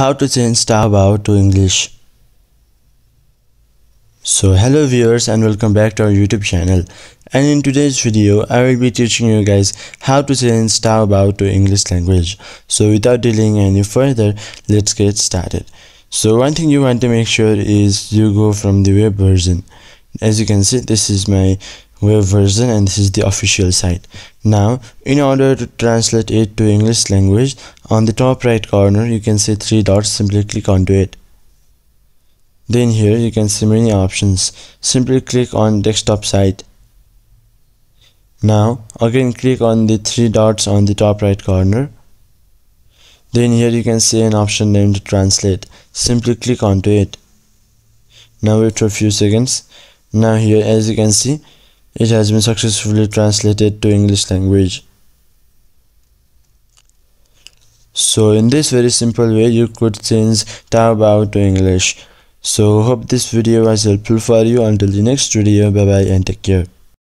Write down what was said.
how to change Taobao to English. So hello viewers and welcome back to our YouTube channel and in today's video I will be teaching you guys how to change Taobao to English language. So without delaying any further let's get started. So one thing you want to make sure is you go from the web version. As you can see this is my web version and this is the official site. Now in order to translate it to english language on the top right corner you can see three dots. Simply click onto it. Then here you can see many options. Simply click on desktop site. Now again click on the three dots on the top right corner. Then here you can see an option named translate. Simply click onto it. Now wait for a few seconds. Now here as you can see it has been successfully translated to English language. So in this very simple way you could change Taobao to English. So hope this video was helpful for you until the next video bye bye and take care.